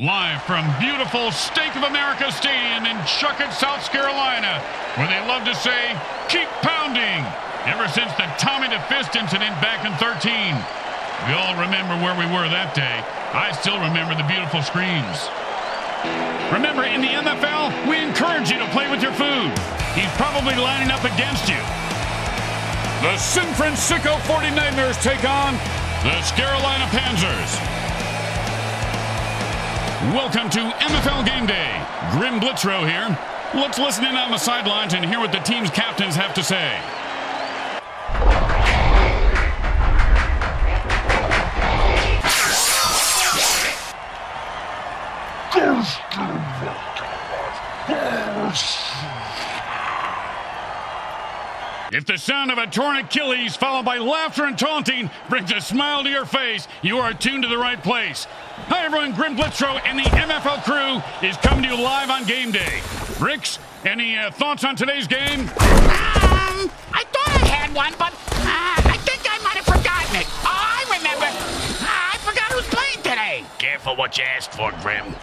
Live from beautiful Stake of America Stadium in Chuckett, South Carolina, where they love to say, keep pounding. Ever since the Tommy DeFist incident back in 13. We all remember where we were that day. I still remember the beautiful screens. Remember, in the MFL, we encourage you to play with your food. He's probably lining up against you. The San Francisco 49ers take on the Carolina Panzers. Welcome to MFL Game Day. Grim Blitzrow here. Let's listen in on the sidelines and hear what the team's captains have to say. If the sound of a torn Achilles followed by laughter and taunting brings a smile to your face, you are tuned to the right place. Hi, everyone. Grim Blitzrow and the MFL crew is coming to you live on game day. Bricks, any uh, thoughts on today's game? Um, I thought I had one, but uh, I think I might have forgotten it. Oh, I remember. Uh, I forgot who's playing today. Careful what you asked for, Grim.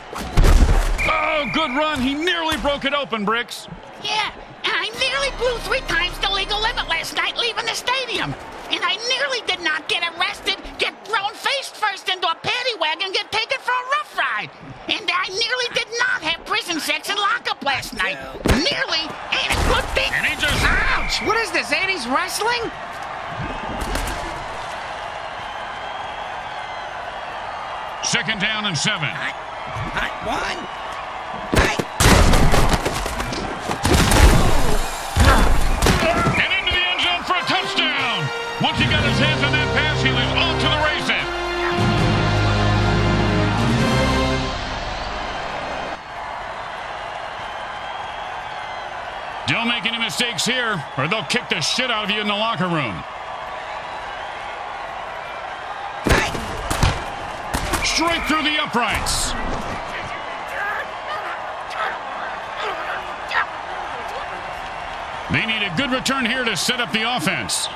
Oh, good run. He nearly broke it open, Bricks. Yeah, and I nearly blew three times the legal limit last night leaving the stadium. And I nearly did not get arrested, get thrown face first into a paddy wagon, get taken for a rough ride. And I nearly did not have prison sex in lockup last night. Nearly ain't a good thing. And he just... Ouch! What is this, 80s wrestling? Second down and seven. Hot, hot one. Hot. He got his hands on that pass, he to the. Don't make any mistakes here, or they'll kick the shit out of you in the locker room. Straight through the uprights. They need a good return here to set up the offense.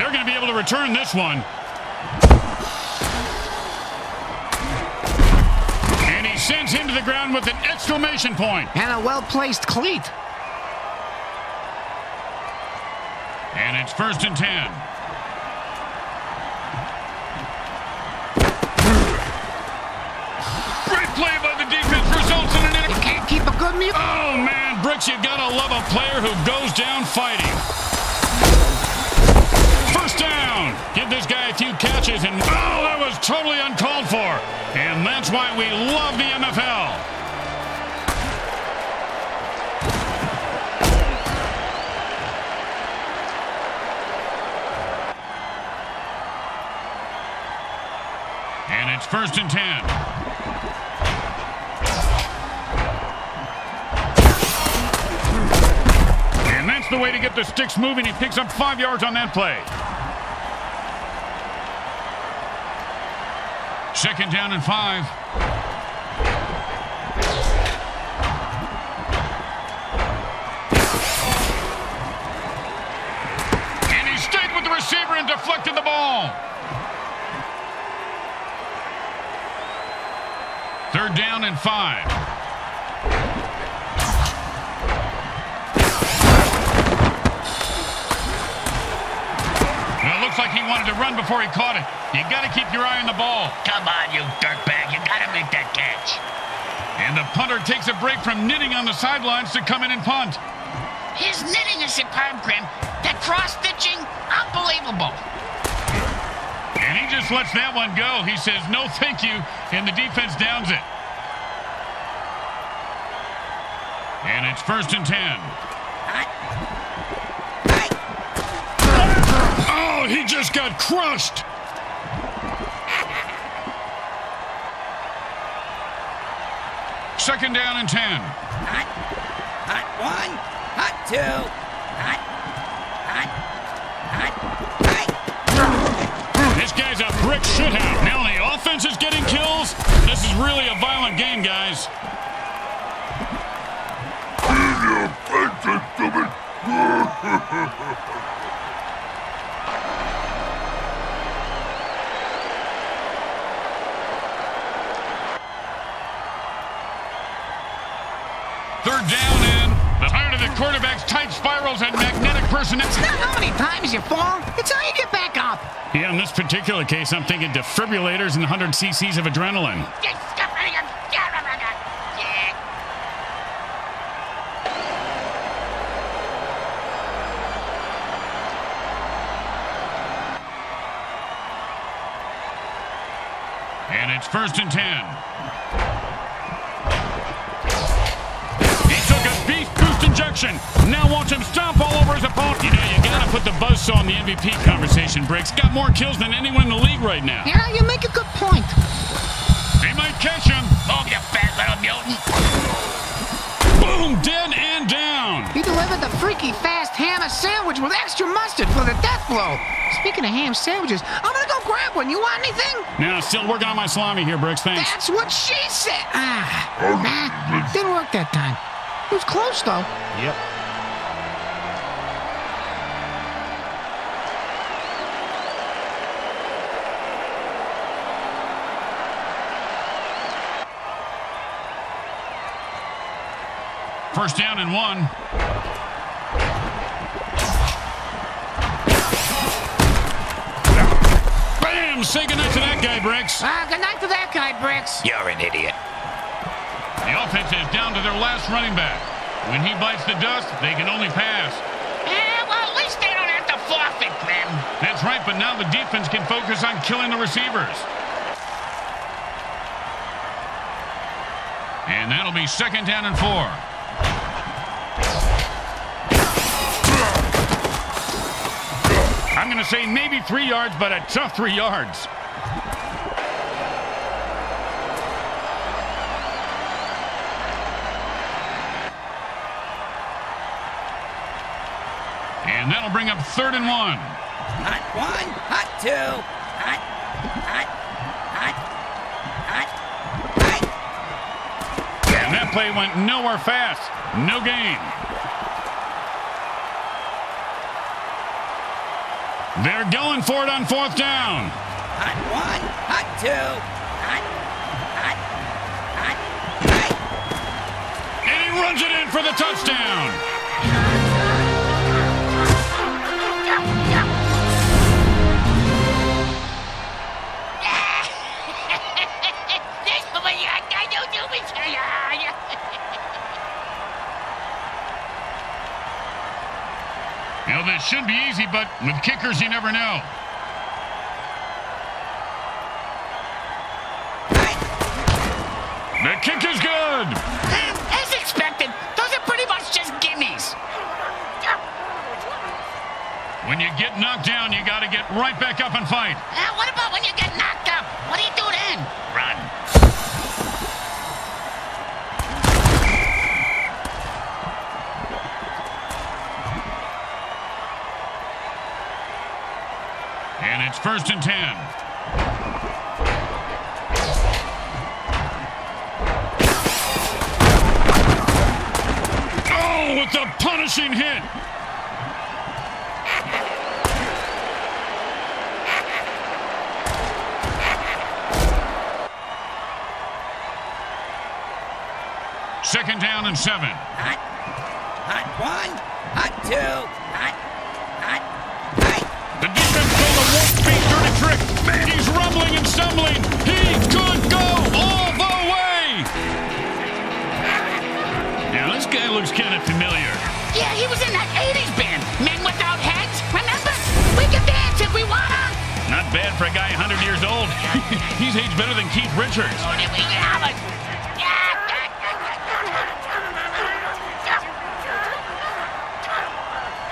They're going to be able to return this one. And he sends him to the ground with an exclamation point. And a well-placed cleat. And it's first and ten. Great play by the defense results in an You can't keep a good meal. Oh, man, Bricks, you gotta love a player who goes down fighting. First down. Give this guy a few catches, and oh, that was totally uncalled for. And that's why we love the MFL. And it's first and ten. And that's the way to get the sticks moving. He picks up five yards on that play. Second down and five. And he stayed with the receiver and deflected the ball. Third down and five. Looks like he wanted to run before he caught it. You got to keep your eye on the ball. Come on, you dirtbag. You gotta make that catch. And the punter takes a break from knitting on the sidelines to come in and punt. His knitting is superb, Grim. That cross-stitching, unbelievable. And he just lets that one go. He says, no thank you, and the defense downs it. And it's first and ten. He just got crushed. Second down and ten. Hot. Hot one. Hot two. Hot. Hot. Hot. Hot. This guy's a brick shithouse. Now the offense is getting kills. This is really a violent game, guys. Third down and the height of the quarterback's tight spirals and magnetic personnel. It's not how many times you fall, it's how you get back up. Yeah, in this particular case, I'm thinking defibrillators and 100 cc's of adrenaline. Oh and it's first and 10. Boost. Now watch him stomp all over his opponent. You know, you gotta put the buzzsaw in the MVP conversation, Bricks. Got more kills than anyone in the league right now. Yeah, you make a good point. They might catch him. Move, you fat little mutant. Boom, dead and down. He delivered the freaky fast ham sandwich with extra mustard for the death blow. Speaking of ham sandwiches, I'm gonna go grab one. You want anything? Now, still working on my salami here, Bricks. Thanks. That's what she said. Ah, nah, didn't work that time. It was close though. Yep. First down and one. Bam! Say goodnight to that guy, Bricks. Ah, good night to that guy, Bricks. You're an idiot. The offense is down to their last running back. When he bites the dust, they can only pass. Yeah, well, at least they don't have to forfeit, Grim. That's right, but now the defense can focus on killing the receivers. And that'll be second down and four. I'm going to say maybe three yards, but a tough three yards. Bring up third and one. Hot one, hot two, hot, hot, hot, hot, hot. And that play went nowhere fast. No gain. They're going for it on fourth down. Hot one, hot two, hot, hot, hot, hot. And he runs it in for the touchdown. Should be easy, but with kickers, you never know. The kick is good. As expected, those are pretty much just gimmies. When you get knocked down, you got to get right back up and fight. Uh, first and ten. Oh, with the punishing hit. Second down and seven. Hot, hot one, hot two, hot, speed dirty trick. He's rumbling and stumbling. He could go all the way. Now, this guy looks kind of familiar. Yeah, he was in that 80s band, Men Without Heads. Remember? We can dance if we wanna. Not bad for a guy 100 years old. He's aged better than Keith Richards. Oh,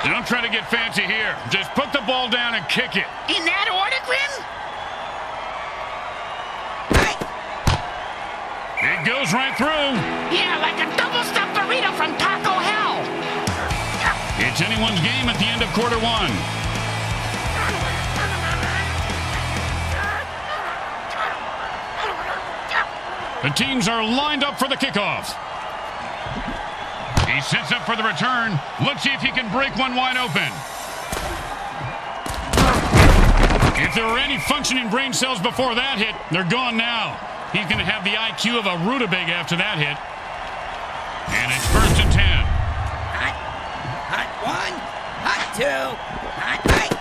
Don't try to get fancy here. Just put the ball down and kick it. In that order, Grim? It goes right through. Yeah, like a double stuffed burrito from Taco Hell. It's anyone's game at the end of quarter one. The teams are lined up for the kickoff. Sets up for the return. Let's see if he can break one wide open. If there were any functioning brain cells before that hit, they're gone now. He's going to have the IQ of a rutabaga after that hit. And it's first and ten. Hot, hot one, hot two, hot three.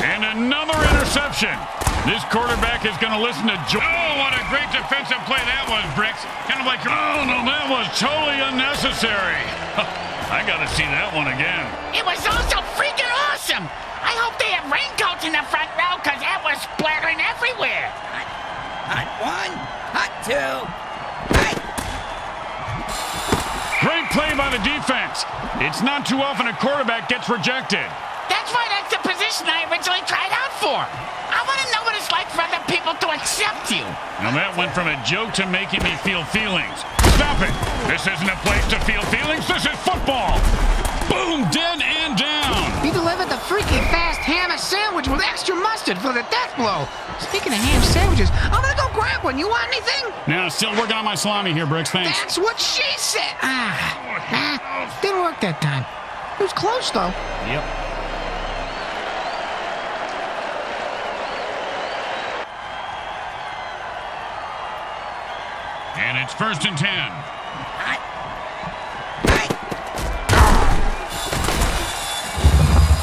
And another interception. This quarterback is going to listen to Joe. Oh, what a great defensive play that was, Bricks. Kind of like, oh, no, that was totally unnecessary. I got to see that one again. It was also freaking awesome. I hope they have raincoats in the front row because that was splattering everywhere. Hot, hot one, hot two, three. Great play by the defense. It's not too often a quarterback gets rejected. That's why that's the position I originally tried out for. I want to know what it's like for other people to accept you. Now that went from a joke to making me feel feelings. Stop it. This isn't a place to feel feelings. This is football. Boom, dead and down. He delivered the freaky fast ham sandwich with extra mustard for the death blow. Speaking of ham sandwiches, I'm gonna go grab one. You want anything? Now, still working on my salami here, Bricks. Thanks. That's what she said. Ah, ah, didn't work that time. It was close though. Yep. And it's first and ten.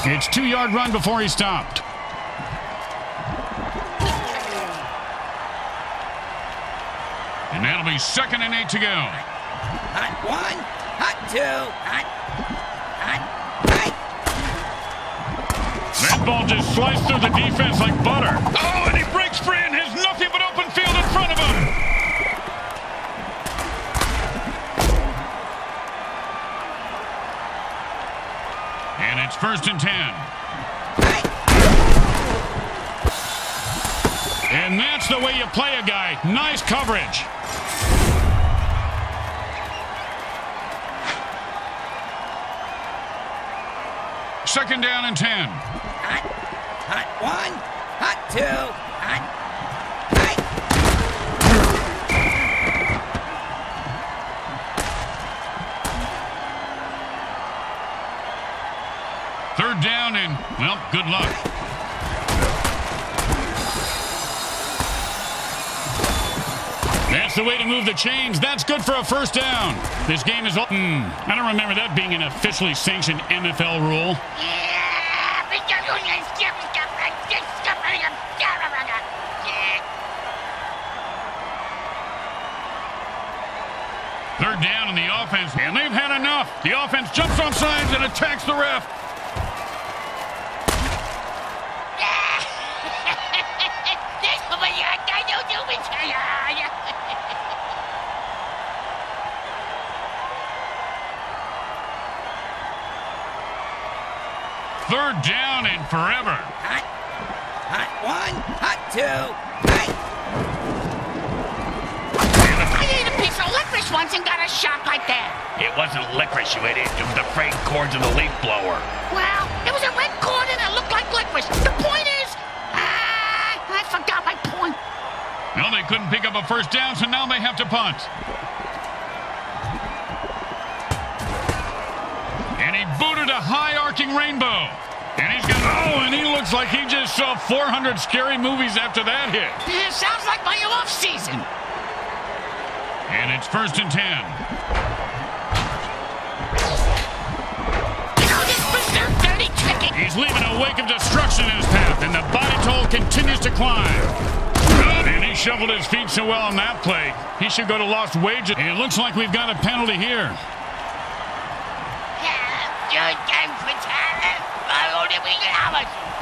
It's two-yard run before he stopped. And that'll be second and eight to go. Hot one, hot two, hot, hot three. That ball just sliced through the defense like butter. Oh, first and ten. And that's the way you play a guy. Nice coverage. Second down and ten. Hot, hot one, hot two, down and, well, good luck. That's the way to move the chains. That's good for a first down. This game is open. I don't remember that being an officially sanctioned MFL rule. Third down in the offense, and they've had enough. The offense jumps on sides and attacks the ref. Third down and forever. Hot, hot one, hot two, three. I ate a piece of licorice once and got a shock like that. It wasn't licorice, you idiot. It was the frayed cords of the leaf blower. Well, it was a red cord and it looked like licorice. The point is, ah, I forgot my point. No, they couldn't pick up a first down, so now they have to punt. And he booted a high arcing rainbow. And he's got, oh, and he looks like he just saw 400 scary movies after that hit. It sounds like my off season. And it's first and 10. Oh, this berserk dirty tricky. He's leaving a wake of destruction in his path, and the body toll continues to climb. And he shuffled his feet so well on that play. He should go to lost wages. And it looks like we've got a penalty here. And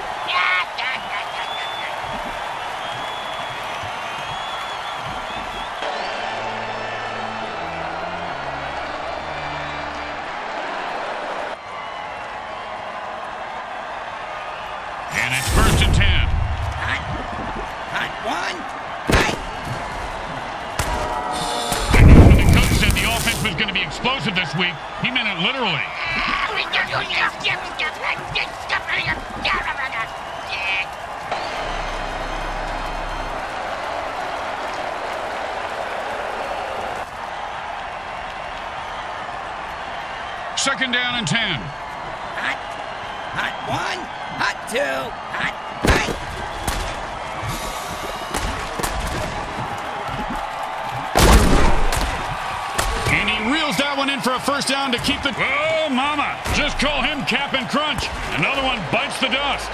Crunch. Another one bites the dust.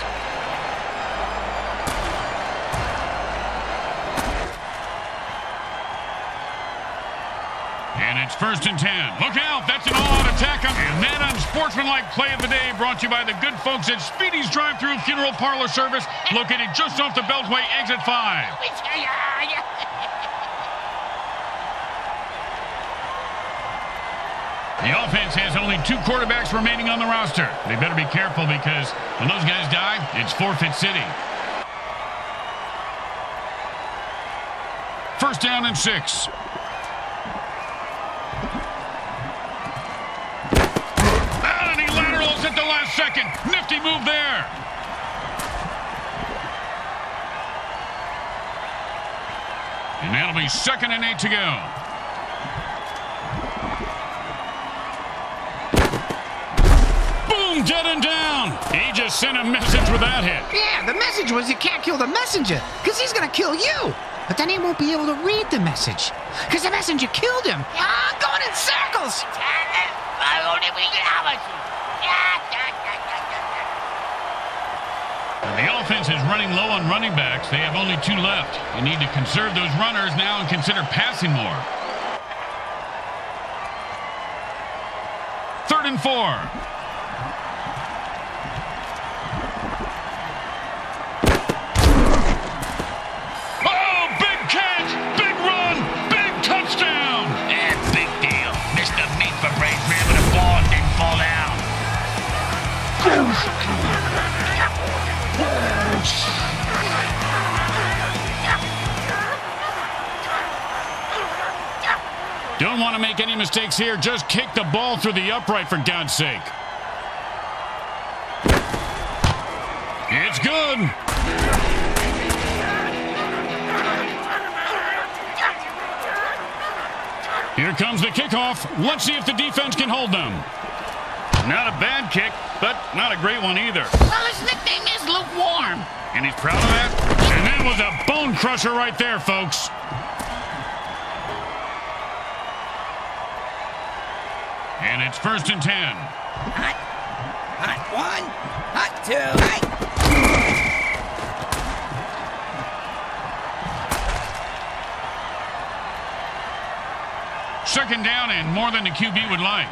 And it's first and ten. Look out, that's an all-out attack. And that unsportsmanlike play of the day brought to you by the good folks at Speedy's Drive-Thru Funeral Parlor Service, located just off the Beltway Exit 5. The offense has only two quarterbacks remaining on the roster. They better be careful because when those guys die, it's forfeit city. First down and six. Ah, and he laterals at the last second. Nifty move there. And that'll be second and eight to go. Boom, dead and down. He just sent a message with that hit. Yeah, the message was you can't kill the messenger, because he's gonna kill you. But then he won't be able to read the message, because the messenger killed him. Ah, I'm going in circles. The offense is running low on running backs. They have only two left. You need to conserve those runners now and consider passing more. Third and four. Any mistakes here. Just kick the ball through the upright, for God's sake. It's good. Here comes the kickoff. Let's see if the defense can hold them. Not a bad kick, but not a great one either. Well, his nickname is Lukewarm. And he's proud of that. And that was a bone crusher right there, folks. And it's first and ten. Hot. Hot one. Hot two. Hot. Second down and more than the QB would like.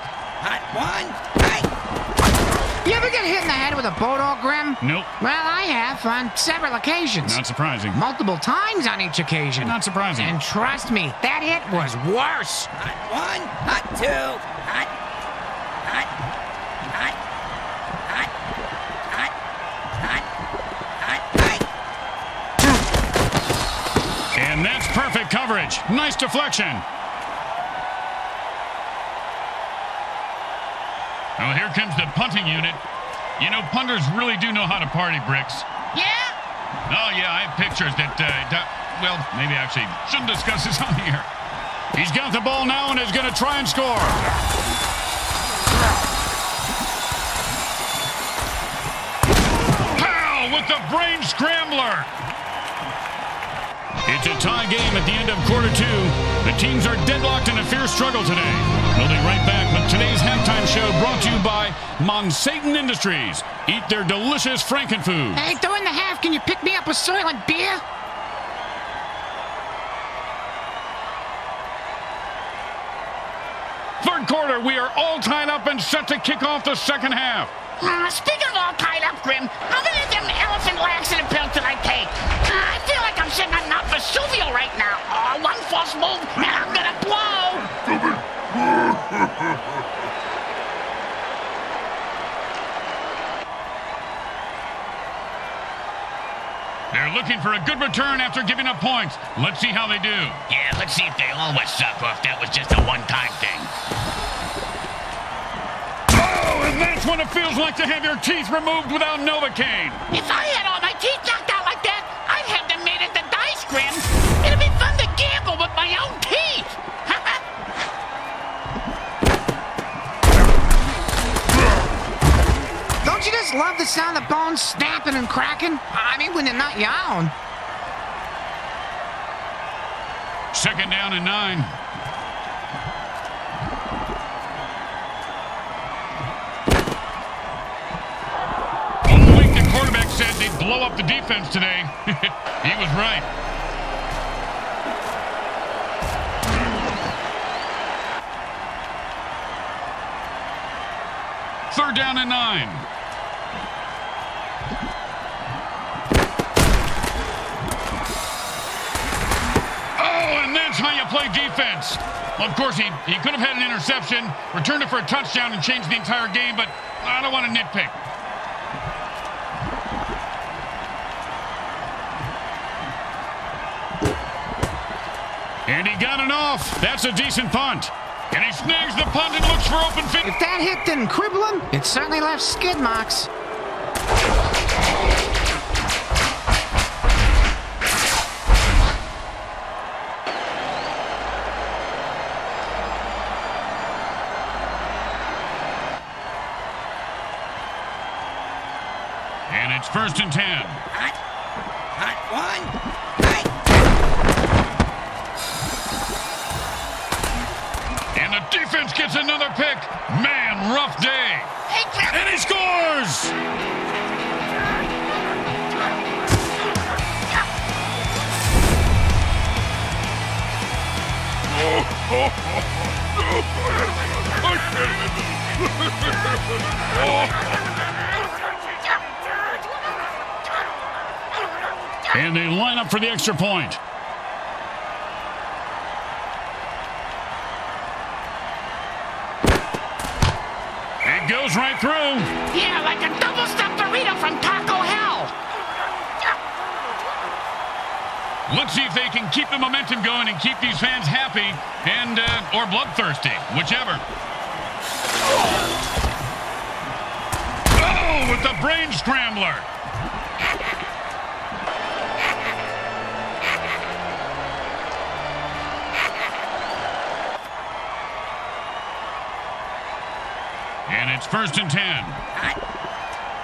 Hot one. Hot. You ever get hit in the head with a bulldog, Grim? Nope. Well, I have on several occasions. Not surprising. Multiple times on each occasion. Not surprising. And trust me, that hit was worse. Hot one. Hot two. Perfect coverage. Nice deflection. Well, here comes the punting unit. You know, punters really do know how to party, Bricks. Yeah? Oh, yeah, I have pictures that, uh, do- well, maybe actually shouldn't discuss this on here. He's got the ball now and is going to try and score. Pow with the brain scrambler. It's a tie game at the end of quarter two. The teams are deadlocked in a fierce struggle today. We'll be right back with today's halftime show brought to you by Monsatan Industries. Eat their delicious Frankenfood. Hey, during the half, can you pick me up a Soylent beer? Third quarter, we are all tied up and set to kick off the second half. Uh, speaking of all tied up, Grim, how many of them elephant laxative pills did I take? Uh, I I'm Mount Vesuvio right now. Oh, one false move, and I'm gonna blow. They're looking for a good return after giving up points. Let's see how they do. Yeah, let's see if they always suck or if that was just a one-time thing. Oh, and that's when it feels like to have your teeth removed without Novocaine. If I had love the sound of bones snapping and cracking. I mean, when they're not yawn. Second down and nine. The quarterback said they'd blow up the defense today. he was right. Third down and nine. Play defense. Well, of course, he, he could have had an interception, returned it for a touchdown, and changed the entire game, but I don't want to nitpick. And he got it off. That's a decent punt. And he snags the punt and looks for open field. If that hit didn't cripple him, it certainly left skid marks. First and ten. Hot. Hot one. Hot. And the defense gets another pick. Man, rough day. Hey, Jeff. And he scores! And they line up for the extra point. It goes right through. Yeah, like a double stuffed burrito from Taco Hell. Let's see if they can keep the momentum going and keep these fans happy and uh, or bloodthirsty, whichever. Oh, with the brain scrambler. And it's first and ten. Hot.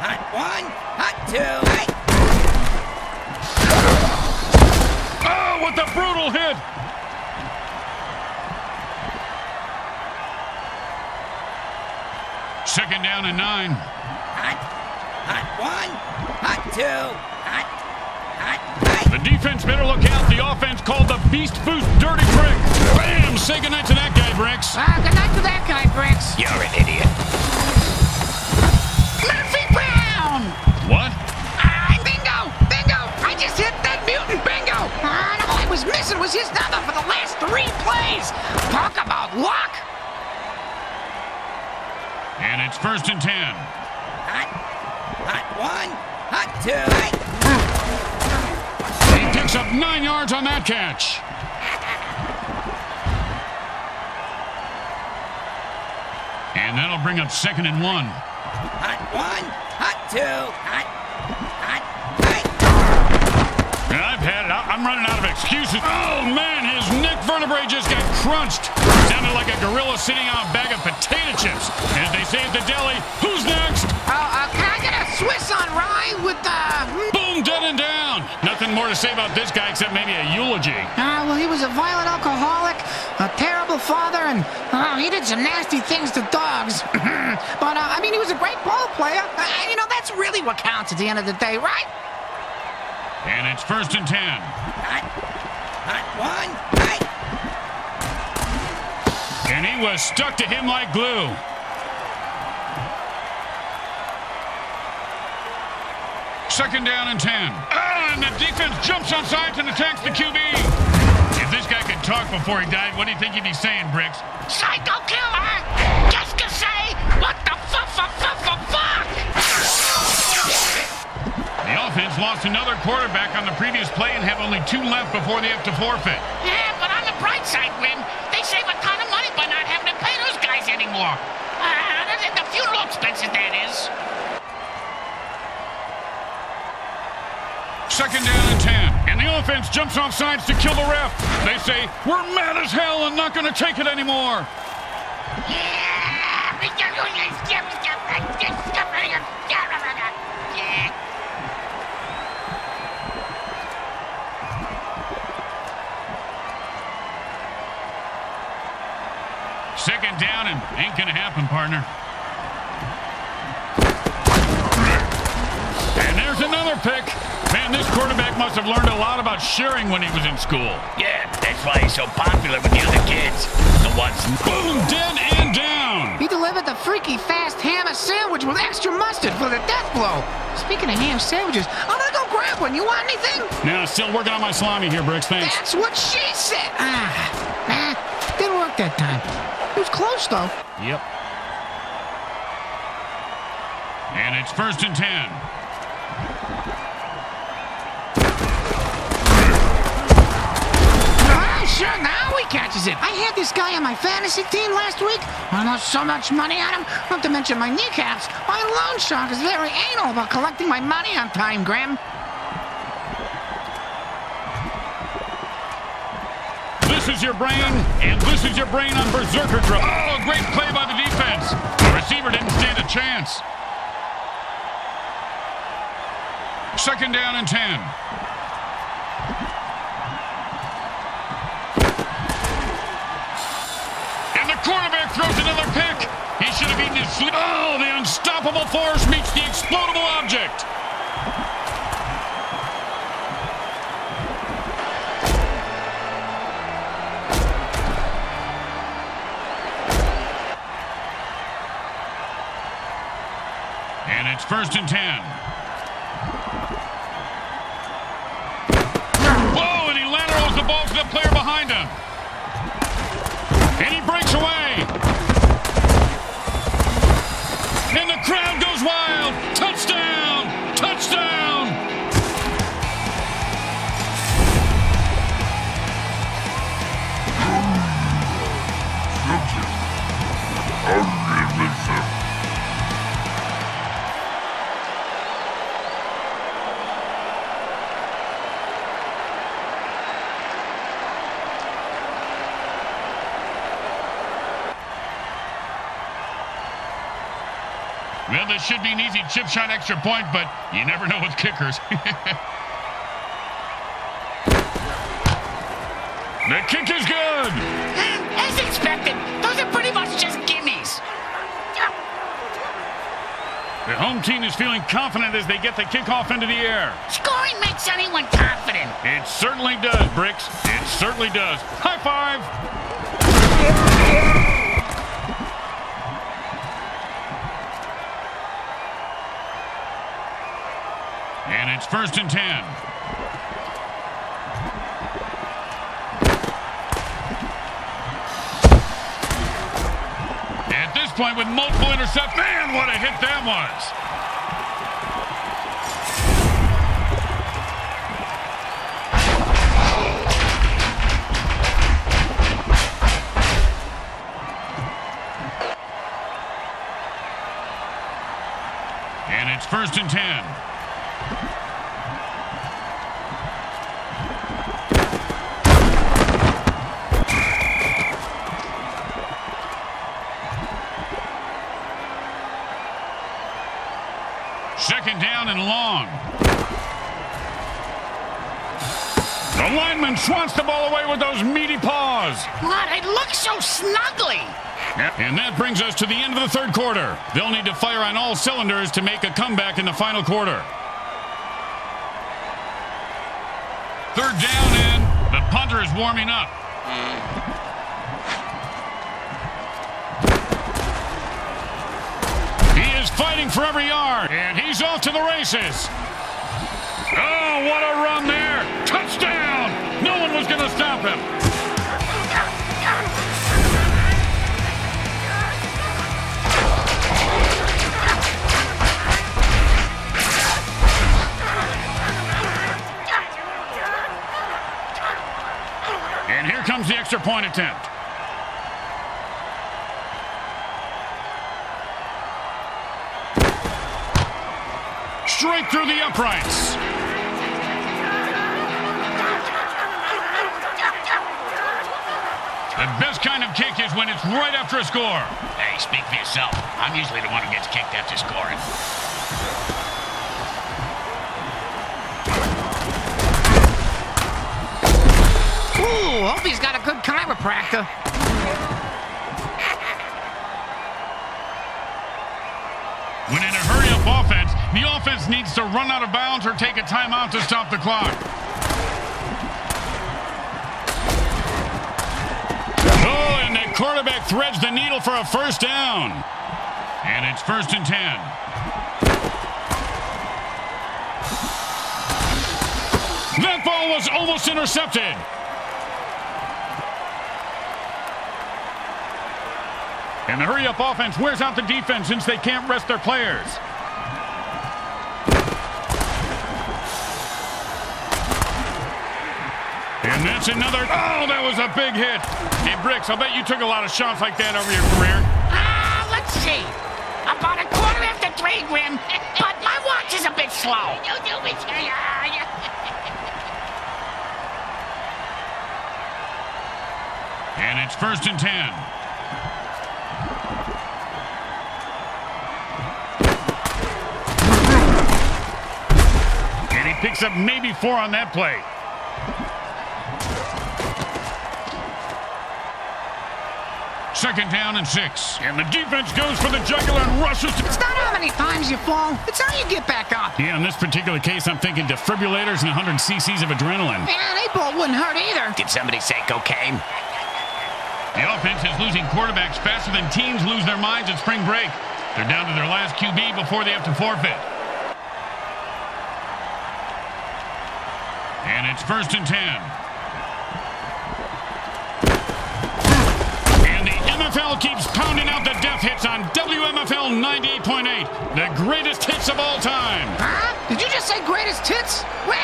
Hot one. Hot two. Hot. Oh, with the brutal hit. Second down and nine. Hot. Hot one. Hot two. Hot. Hot. Hot. The defense better look out. The offense called the Beast Boost Dirty Trick. Bam! Yards catch. And that'll bring up second and one. Hot one. Hot two. Hot. Hot. Hot. I've had it. I- I'm running out of excuses. Oh, man, his neck vertebrae just got crunched. Sounded like a gorilla sitting on a bag of potato chips. As they say at the deli, who's next? Uh, uh, can I get a Swiss on rye with, the... Boom, dead and down. Nothing more to say about this guy except maybe a eulogy. Ah, well, he was a violent alcoholic, a terrible father, and oh, he did some nasty things to dogs. but, uh, I mean, he was a great ball player. Uh, you know, that's really what counts at the end of the day, right? And it's first and ten. Hot. Hot one. And he was stuck to him like glue. Second down and ten. Ah, and the defense jumps on sides and attacks the QB. If this guy could talk before he died, what do you think he'd be saying, Bricks? Psycho killer. Just to say, what the fuck, fuck, fuck, fuck, fuck. The offense lost another quarterback on the previous play and have only two left before they have to forfeit. Yeah, but on the bright side, Win, they save a ton of money by not having to pay those guys anymore. Uh, the funeral expenses, that is. Second down and ten. And the offense jumps off sides to kill the ref. They say, we're mad as hell and not going to take it anymore. Second down and ain't going to happen, partner. And there's another pick. Man, this quarterback must have learned a lot about sharing when he was in school. Yeah, that's why he's so popular with the other kids. The ones... Boom, dead and down. He delivered the freaky fast hammer sandwich with extra mustard for the death blow. Speaking of ham sandwiches, I'm gonna go grab one. You want anything? Now, still working on my salami here, Bricks. Thanks. That's what she said. Ah, nah, didn't work that time. It was close though. Yep. And it's first and ten. sure now he catches it. I had this guy on my fantasy team last week. I lost so much money on him, not to mention my kneecaps. My loan shark is very anal about collecting my money on time, Graham. This is your brain, and this is your brain on Berserker Drill. Oh, great play by the defense. The receiver didn't stand a chance. Second down and 10. Quarterback throws another pick. He should have eaten his sleep. Oh, the unstoppable force meets the explodable object. And it's first and ten. Whoa, and he laterals the ball to the player behind him. Crowd goes wild. Touchdown! Touchdown! Should be an easy chip shot extra point, but you never know with kickers. the kick is good. Hmm, as expected, those are pretty much just gimmies. The home team is feeling confident as they get the kickoff into the air. Scoring makes anyone confident. It certainly does, Bricks. It certainly does. High five. And it's first and ten. At this point, with multiple interceptions, man, what a hit that was. And it's first and ten. Long. The lineman swats the ball away with those meaty paws. God, it looks so snuggly. And that brings us to the end of the third quarter. They'll need to fire on all cylinders to make a comeback in the final quarter. Third down and the punter is warming up. Hmm. For every yard, and he's off to the races. Oh, what a run there. Touchdown. No one was going to stop him. And here comes the extra point attempt. Straight through the uprights. The best kind of kick is when it's right after a score. Hey, speak for yourself. I'm usually the one who gets kicked after scoring. Ooh, hope he's got a good chiropractor. When in a hurry-up offense, the offense needs to run out of bounds or take a timeout to stop the clock. Oh, and the quarterback threads the needle for a first down. And it's first and ten. That ball was almost intercepted. And the hurry-up offense wears out the defense since they can't rest their players. That's another... Oh, that was a big hit. Hey, Bricks, I'll bet you took a lot of shots like that over your career. Ah, let's see. About a quarter after three, Grim. But my watch is a bit slow. You do it. And it's first and ten. And he picks up maybe four on that play. Second down and six. And the defense goes for the jugular and rushes. It's not how many times you fall. It's how you get back up. Yeah, in this particular case, I'm thinking defibrillators and 100 cc's of adrenaline. Yeah, they ball wouldn't hurt either. Did somebody say cocaine? The offense is losing quarterbacks faster than teams lose their minds at spring break. They're down to their last QB before they have to forfeit. And it's first and 10. Keeps pounding out the death hits on WMFL 98.8, the greatest hits of all time. Huh? Did you just say greatest hits? Where?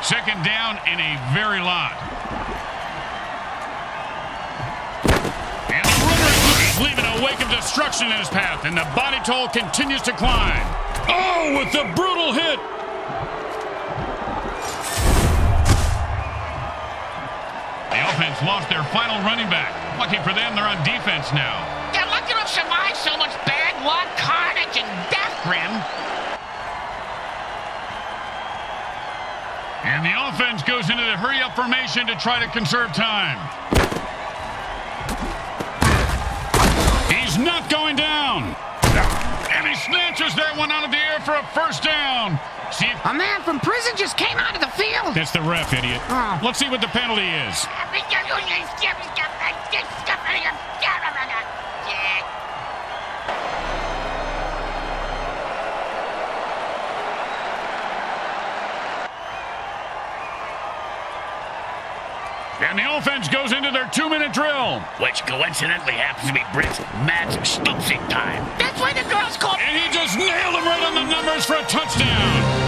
Second down in a very lot. And the runner is leaving a wake of destruction in his path, and the body toll continues to climb. Oh, with the brutal hit. Offense lost their final running back. Lucky for them, they're on defense now. They're lucky to have survived so much bad luck, carnage, and death, Grim. And the offense goes into the hurry-up formation to try to conserve time. He's not going down. And he snatches that one out of the air for a first down. See if A man from prison just came out of the field. That's the ref, idiot. Oh. Let's see what the penalty is. And the offense goes into their two-minute drill. Which coincidentally happens to be Britt's Matt's stoopsing time. That's why the girls call And he just nailed him right on the numbers for a touchdown.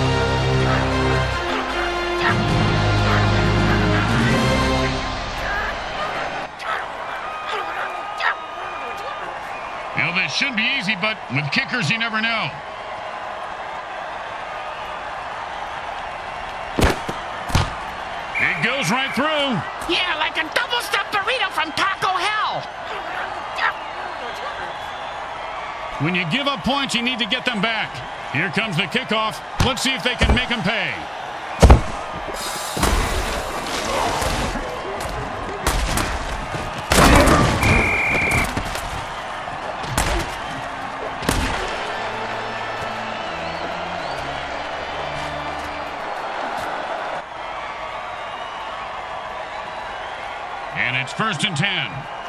Should be easy, but with kickers, you never know. It goes right through. Yeah, like a double-stuffed burrito from Taco Hell. When you give up points, you need to get them back. Here comes the kickoff. Let's see if they can make them pay. first and 10.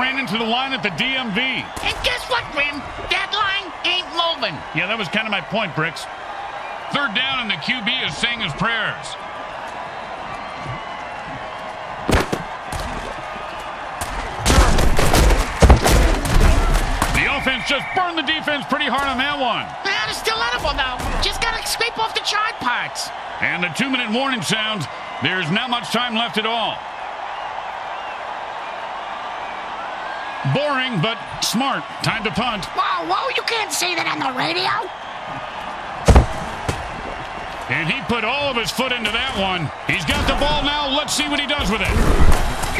Ran into the line at the DMV. And guess what, Grim? That line ain't moving. Yeah, that was kind of my point, Bricks. Third down, and the QB is saying his prayers. The offense just burned the defense pretty hard on that one. Ah, they're still edible, though. Just gotta scrape off the charred part. starts. And the two-minute warning sounds. There's not much time left at all. Boring, but smart. Time to punt. Whoa, whoa, you can't say that on the radio. And he put all of his foot into that one. He's got the ball now. Let's see what he does with it.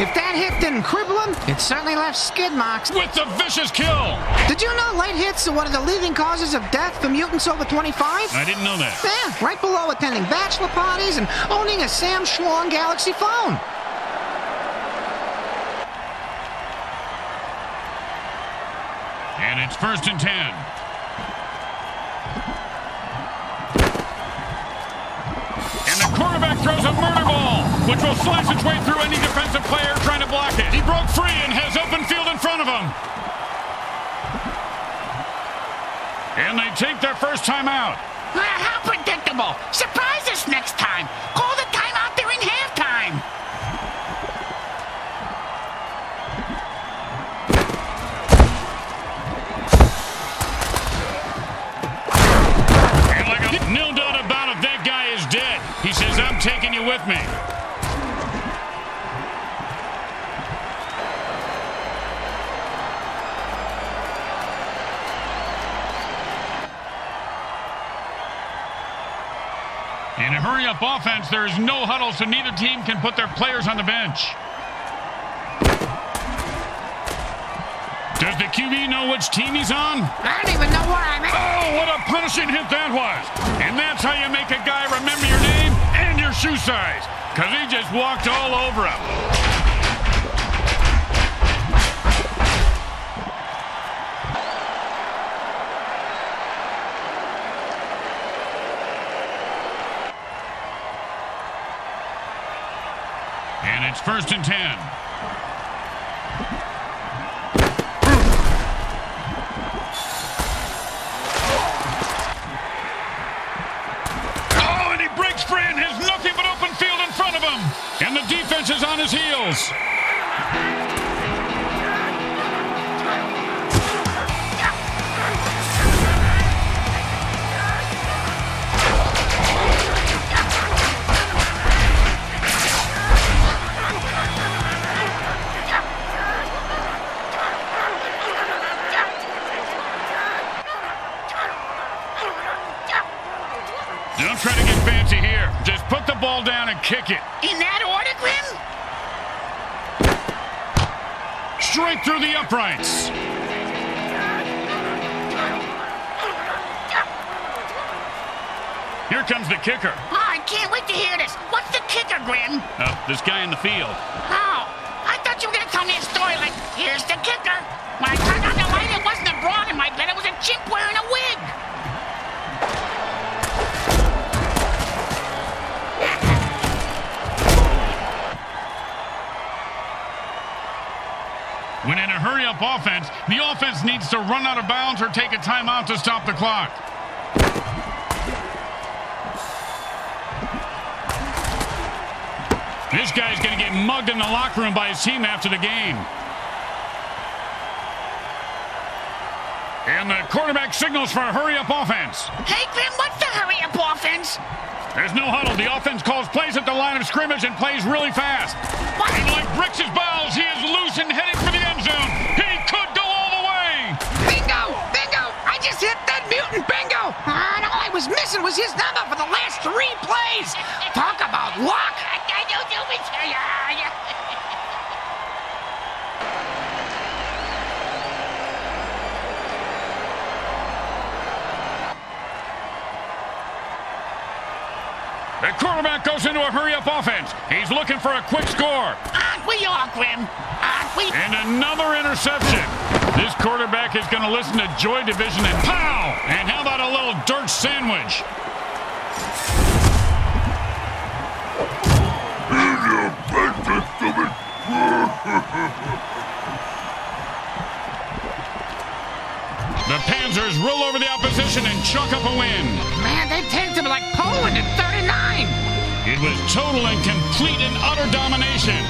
If that hit didn't cripple him, it certainly left skid marks. With the vicious kill. Did you know late hits are one of the leading causes of death for mutants over 25? I didn't know that. Yeah, right below attending bachelor parties and owning a Sam Schlong Galaxy phone. And it's first and ten. And the quarterback throws a murder ball, which will slice its way through any defensive player trying to block it. He broke free and has open field in front of him. And they take their first time out. How predictable. Surprise us next time. Call taking you with me. In a hurry-up offense, there is no huddle, so neither team can put their players on the bench. Does the QB know which team he's on? I don't even know where I'm at. Oh, what a punishing hit that was. And that's how you make a guy remember your name shoe size because he just walked all over him. And it's first and 10. Is on his heels. Don't try to get fancy here. Just put the ball down and kick it. In that order, Grim? Straight through the uprights. Here comes the kicker. Oh, I can't wait to hear this. What's the kicker, Grim? Oh, this guy in the field. Oh, I thought you were going to tell me a story like, here's the kicker. When I turned on the light, it wasn't a broad in my bed. It was a chimp wearing a wig. When in a hurry-up offense, the offense needs to run out of bounds or take a timeout to stop the clock. This guy's going to get mugged in the locker room by his team after the game. And the quarterback signals for a hurry-up offense. Hey, Grim, what's the hurry-up offense? There's no huddle. The offense calls plays at the line of scrimmage and plays really fast. What? And like bricks his balls, he is loose and heading for the zone. He could go all the way. Bingo! Bingo! I just hit that mutant bingo! And all I was missing was his number for the last three plays! Talk about luck! I, don't do it. The quarterback goes into a hurry-up offense. He's looking for a quick score. Aren't we all, Grim? And another interception. This quarterback is going to listen to Joy Division and pow! And how about a little dirt sandwich? The Panzers roll over the opposition and chuck up a win. Man, they tanked him like Poland at 39! It was total and complete and utter domination.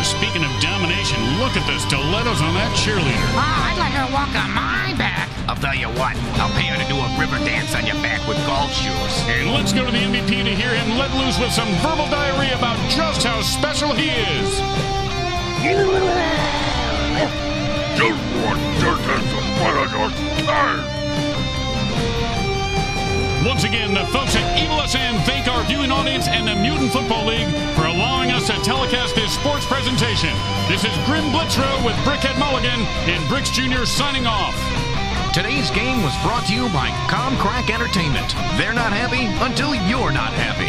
And speaking of domination, look at the stilettos on that cheerleader. Oh, I'd let her walk on my back. I'll tell you what, I'll pay her to do a river dance on your back with golf shoes. And let's go to the MVP to hear him let loose with some verbal diarrhea about just how special he is. Just one dirt Once again, the folks at Evil SN thank our viewing audience and the Mutant Football League for allowing us to telecast this sports presentation. This is Grim Blitzrow with Brickhead Mulligan and Bricks Jr. signing off. Today's game was brought to you by Comcrack Entertainment. They're not happy until you're not happy.